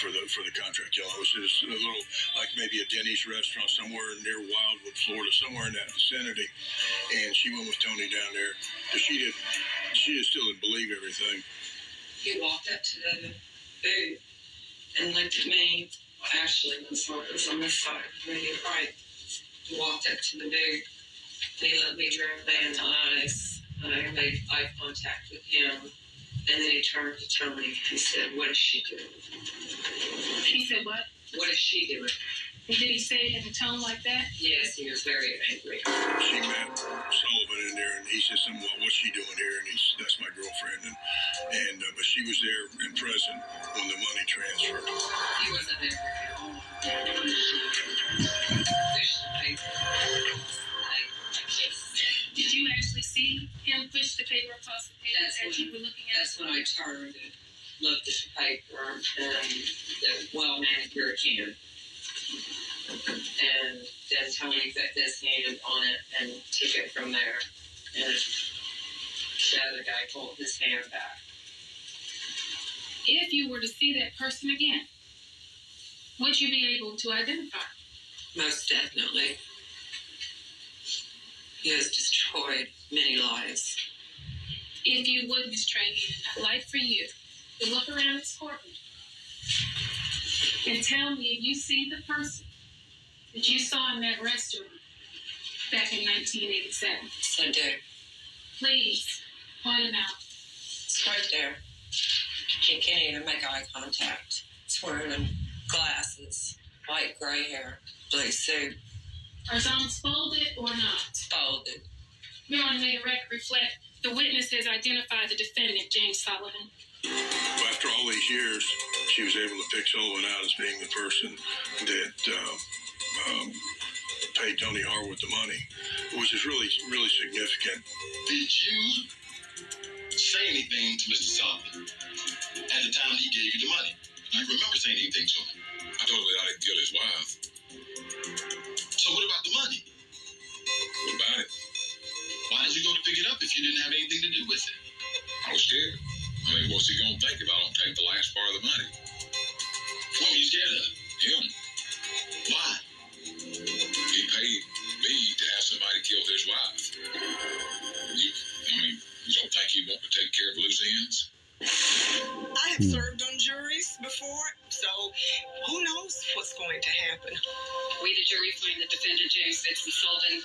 for the for the contract. You know, it was just a little like maybe a Denny's restaurant somewhere near Wildwood, Florida, somewhere in that vicinity. And she went with Tony down there because she did she just still didn't believe everything. He walked up to the booth and looked at me. Well, Ashley was, was on this side, really right. Walked up to the booth. He looked me directly in the eyes. I made eye contact with him. And then he turned to Tony he said, What is she doing? He said what? What is she doing? And did he say it in a tone like that? Yes, he was very angry. She met Sullivan in there, and he said, "Something, what, what's she doing here?" And he's, "That's my girlfriend." And and uh, but she was there and present when the money transferred. He wasn't there you actually see him push the paper across the page That's as when- you were looking at that's it? when I turned and looked at the paper and um, the well manicured hand. And then Tony put his hand on it and took it from there. And the other guy pulled his hand back. If you were to see that person again, would you be able to identify? Most definitely. He has destroyed many lives. If you would, Miss I'd like for you to look around this courtroom and tell me if you see the person that you saw in that restaurant back in 1987. So do. Please point him out. It's right there. He can't even make eye contact. He's wearing glasses, white gray hair, blue suit, Are his arms folded or not? folded. Your Honor, may the record reflect the witness has identified the defendant, James Sullivan. But after all these years, she was able to pick Sullivan out as being the person that uh, um, paid Tony Harwood the money, which is really really significant. Did you say anything to Mr. Sullivan at the time he gave you the money? Do you remember saying anything to him. I told him pick you didn't have anything to do with it? I was scared. I mean, what's he gonna think if I don't take the last part of the money? What were you scared of? Him. Why? He paid me to have somebody kill his wife. You, I mean, you don't think he want to take care of loose ends? I have served on juries before, so who knows what's going to happen. We, the jury, find the defendant, James Vincent Sullivan,